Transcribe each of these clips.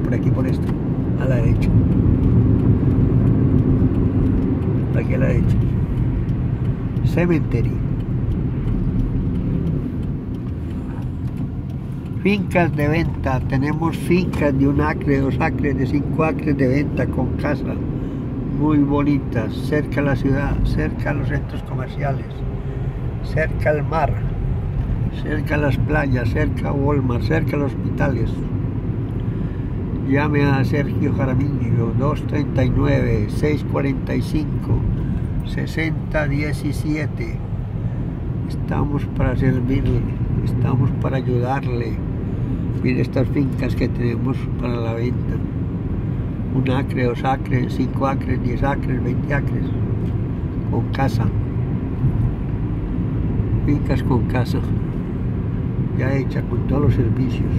por aquí, por esto, a la derecha. Aquí a la derecha. Cemetery. Fincas de venta. Tenemos fincas de un acre, dos acres, de cinco acres de venta con casa. Muy bonitas, cerca a la ciudad, cerca a los centros comerciales, cerca al mar, cerca a las playas, cerca a Walmart, cerca a los hospitales. Llame a Sergio Jaramillo 239 645 6017. Estamos para servirle, estamos para ayudarle. Mire estas fincas que tenemos para la venta. Un acre, dos acres, cinco acres, diez acres, veinte acres. Con casa. Fincas con casa. Ya hecha con todos los servicios.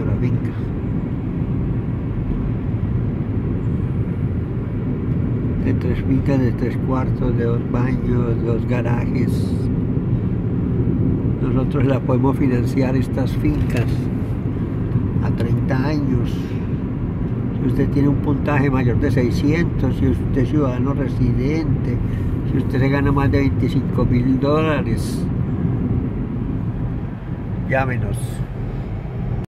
Finca. De tres fincas, de tres cuartos, de dos baños, dos garajes. Nosotros la podemos financiar estas fincas a 30 años. Si usted tiene un puntaje mayor de 600, si usted es ciudadano residente, si usted se gana más de 25 mil dólares, llámenos.